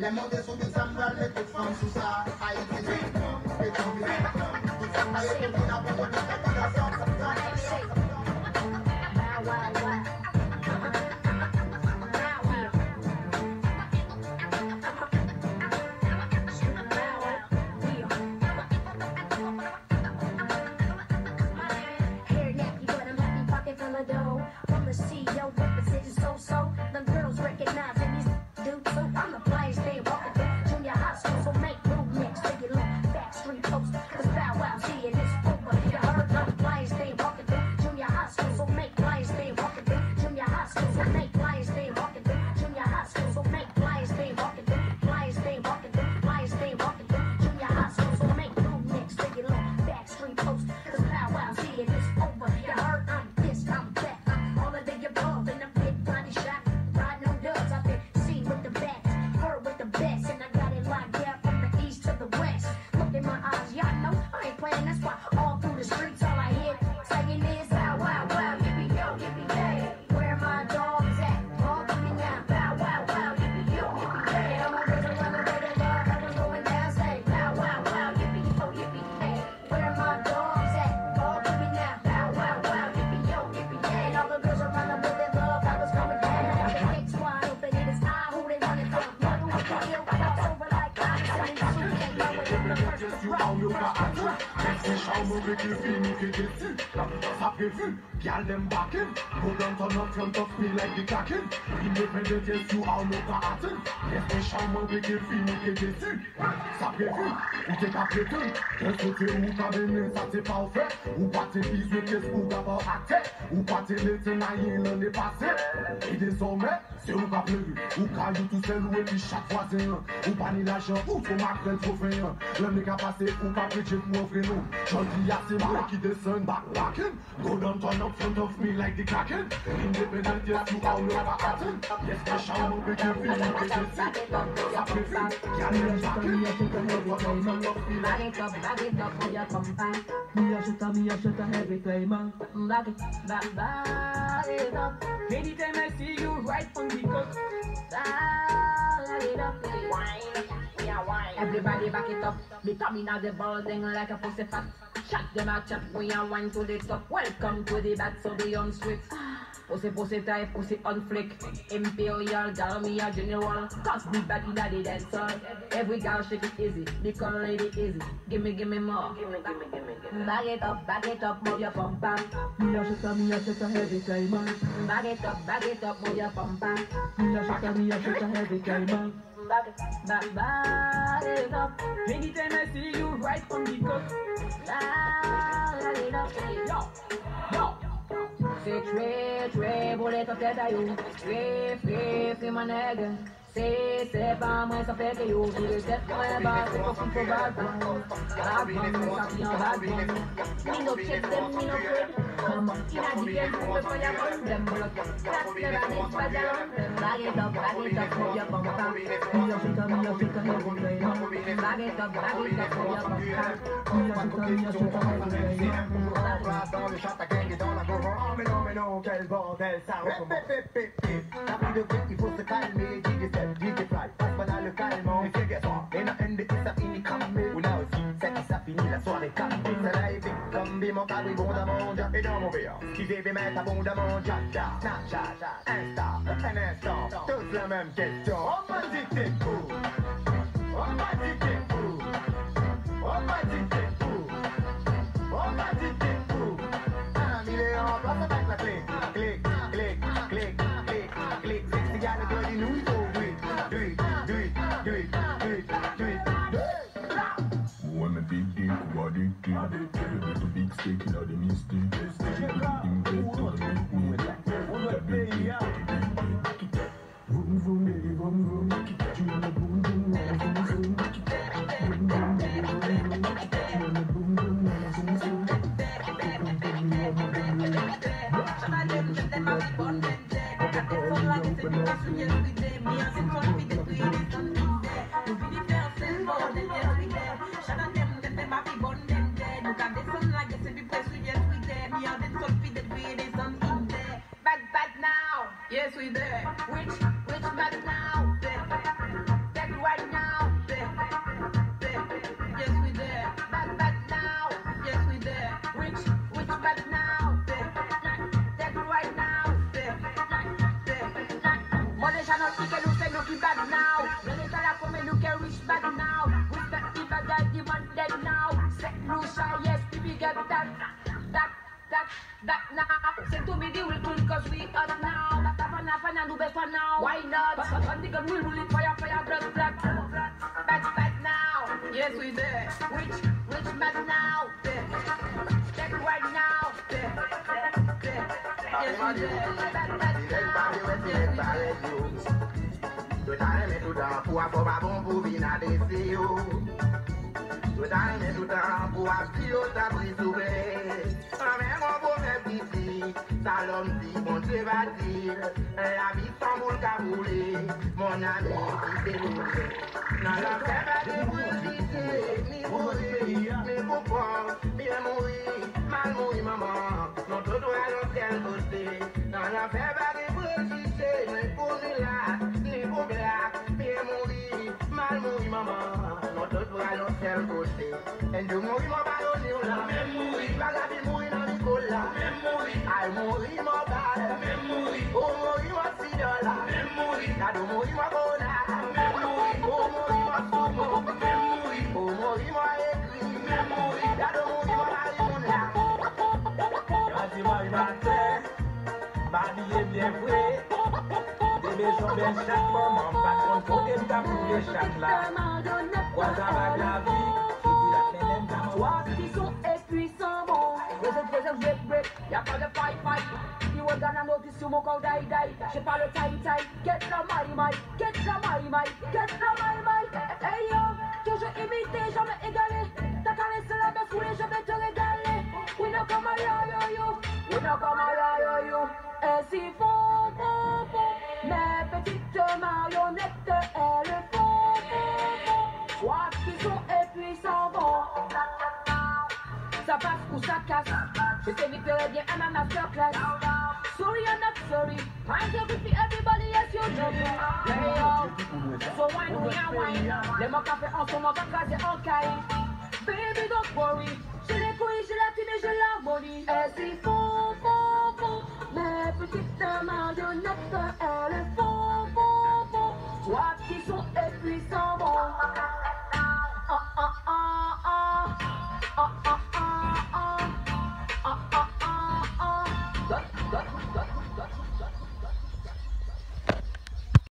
Le motè soubik sa mbral mè kout fèm sou sa moun ki kisi, moun ki kisi Nan moun tas ap kisi, gyal dem bakin Go down turn up, turn tough me like the kakin Independent yes, you all know ka atin Yes, me chan moun ki kisi, moun ki kisi Sa kisi, ou te ka kisi Yes, ou te ou ka benen, sa te pa ou fe Ou pa te pizwe kes pou gaba ate Ou pa te lete na yin lan de pase E desorme, se ou ka plegu Ou ka yu tou sel ou e pi chak vwazen Ou pa ni lajan, ou to makrel tro feyan Lem ne ka pase, ou ka preche pou ofre nou Dis à ces mecs qui descendent backpacking Go down turn up front of me like the kraken Independent yes you all over pattern Yes the show me make you feel me get it Ça fait y'all them backing Go down turn up me like Bag it up, bag it up your company. Me a a, me a a every man. Bag it, bag, bag it up, Anytime I see you right from the cut. bag it up. Wine. Everybody back it up. Me coming out the building like a pussy fat. Shut them out, chat. We are wine to the top. Welcome to the back, so be on street. Pussy, pussy type, pussy on flick. Imperial, gal, me a general. Cause me back in the dance hall. Every gal shake it easy. The con lady easy. Gimme, gimme more. Gimme, gimme, gimme, gimme. Bag it up, bag it up, move your pump pam. Me a a, me a shut a time, man. Bag it up, bag it up, move your pump pam. Me a a, me a shut a time, man. Back back, back it up. Anytime I see you right from the coast. Back it up. Yo, yo. C'est très, très beau les têtes à you. Très, très, très mon nègre. C'est, c'est pas moi, ça fait que you. Tous les têtes très bas, c'est pas qu'il faut bad boy. Bad boy, ça vient bad boy. Me no check them, me no good. Come in a the game, put for your bum, them blood. That's the bad, it's bad around them. Bag it up, bag it up, move your bum back. Me a shake a, me a shake a every time. man. Bag it up, bag it up, move your bum back. Me a shake a, me a shake a every time. man. Place dans le chat, ta gang est dans la gorge. Oh mais non, mais non, quel bordel, ça recommence. Pip, pip, pip, pip. alimentada abundamment Qui abondamment Insta, un instant Tous la même question. On fou. On fou. On On clé. Clic, clic, clic, clic, nous oui big steak in the mystic Moi les gens qui que nous fait nous qui bad now. Le l'état là comme nous qui rich now. Respect bad guy, the man dead now. Set shy, yes, we get that. That, that, that now. C'est to be the real cool cause we us now. That up and up and do better now. Why not? On the gun we rule it fire, fire, blood, blood. Bad, bad now. Yes, we there. Which, which bad now? That right now. Yes, we there. Ek pari wè si ek pare yo Yo tan mè toutan pou a fò pa bon pou vin a desi yo Yo tan mè toutan pou a si yo ta brisoube A mè mò pou mè piti Salom si bon se vati E la bi san moun ka boule Mon ami ki se boule Nan la fè mè di boule di se Mi boule, mi boule, mi boule Ay mori mwa bade O mori mwa si dola Nado mori mwa kona. O mori mwa sumo. O mori mwa ekri. Nado mori mwa marimouna Yanti mori mwa te. Mariye bien vwe. Debe soben chak maman Patron kote mta pouye chak la. Kwa zaba glavi Sou di la penem dama waz Ki sou e break. Y'a pas de fight, fight. You were gonna notice sur mon corps die, die. Le time, time. Get la maille, maille. Get la maille, maille. Get la maille, maille. Hey yo, toujours imité, jamais égalé. T'as caressé la baisse, oui, je vais te régaler. We know come yo, yo, yo. We know come yo, yo, yo. Ainsi font, font, font. Mes petites marionnettes, elles font, font, font. Toi qui sont épuisants, bon. Ça passe ou ça casse. Je t'inviterai bien à ma masterclass. Sorry, I'm not sorry. I'm just with everybody else, you know. Hey, yo. So wine, we are wine. Mots café en ce moment, casse en caille. Baby, don't worry. J'ai les couilles, j'ai la thune et j'ai l'harmonie. Elles y